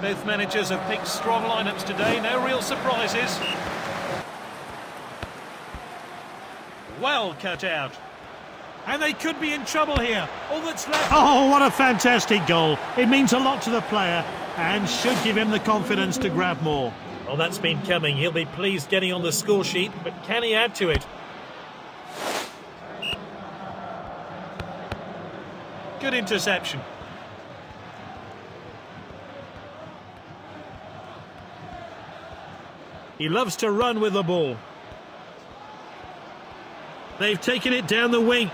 Both managers have picked strong lineups today, no real surprises. Well cut out. And they could be in trouble here. All that's left... Oh, what a fantastic goal. It means a lot to the player and should give him the confidence to grab more. Well, that's been coming. He'll be pleased getting on the score sheet, but can he add to it? Good interception. He loves to run with the ball. They've taken it down the wing.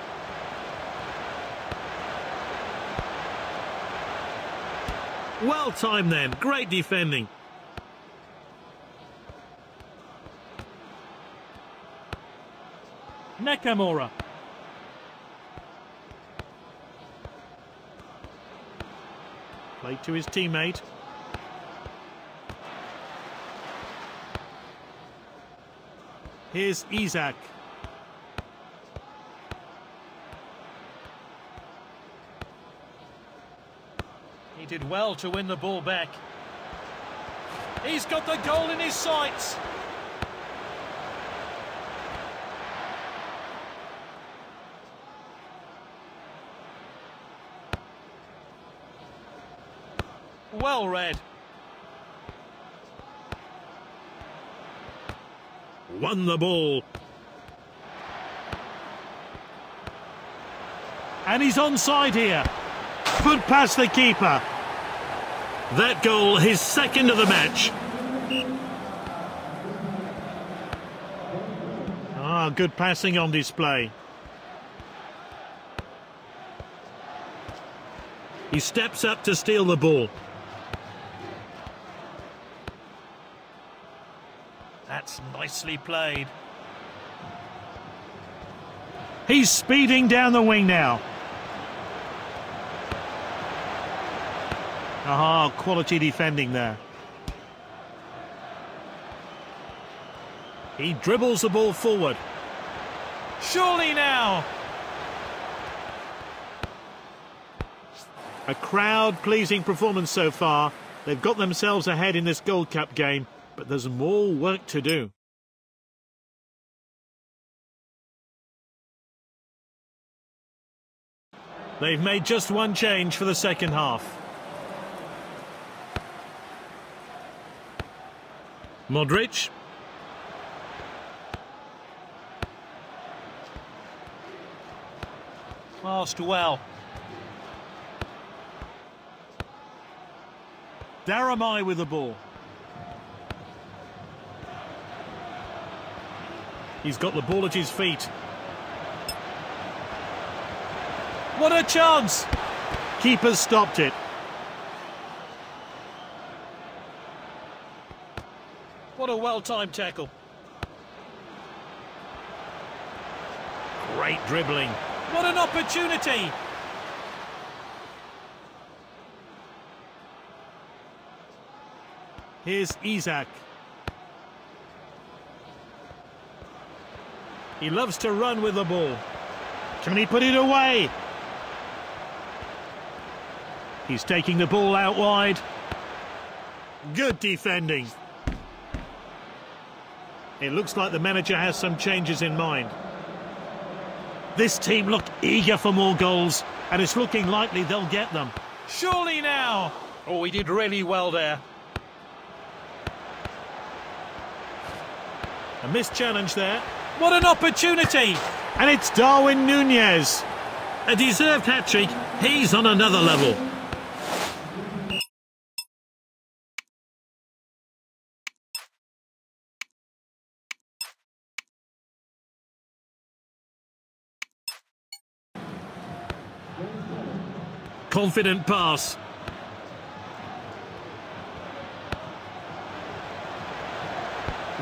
Well timed then. Great defending. Nakamura. Played to his teammate. Here's Isak. He did well to win the ball back. He's got the goal in his sights. Well read. Won the ball. And he's onside here. Put past the keeper. That goal, his second of the match. Ah, good passing on display. He steps up to steal the ball. That's nicely played. He's speeding down the wing now. Aha, quality defending there. He dribbles the ball forward. Surely now. A crowd-pleasing performance so far. They've got themselves ahead in this Gold Cup game, but there's more work to do. They've made just one change for the second half. Modric. Passed well. Daramy with the ball. He's got the ball at his feet. What a chance! Keeper's stopped it. What a well-timed tackle. Great dribbling. What an opportunity! Here's Isak. He loves to run with the ball. Can he put it away? He's taking the ball out wide. Good defending. It looks like the manager has some changes in mind. This team look eager for more goals, and it's looking likely they'll get them. Surely now! Oh, he did really well there. A missed challenge there. What an opportunity! And it's Darwin Nunez. A deserved hat-trick. He's on another level. Confident pass.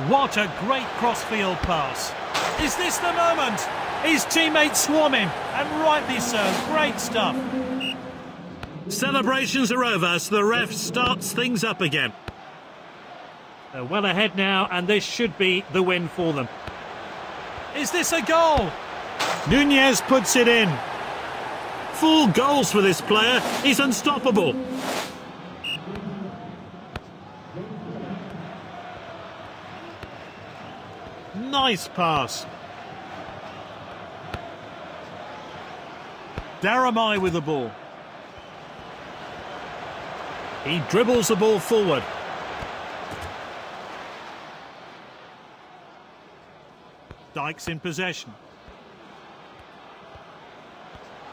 What a great crossfield pass. Is this the moment? His teammates swarm him, and rightly so. Great stuff. Celebrations are over, so the ref starts things up again. They're well ahead now, and this should be the win for them. Is this a goal? Nunez puts it in. Full goals for this player. He's unstoppable. Nice pass. Daramy with the ball. He dribbles the ball forward. Dykes in possession.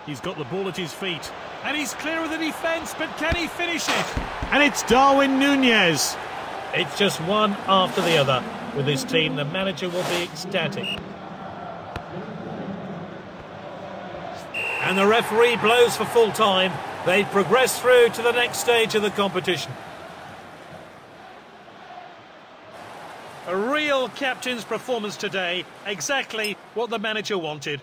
He's got the ball at his feet. And he's clear of the defence, but can he finish it? And it's Darwin Nunez. It's just one after the other. With his team, the manager will be ecstatic. And the referee blows for full time. They progress through to the next stage of the competition. A real captain's performance today, exactly what the manager wanted.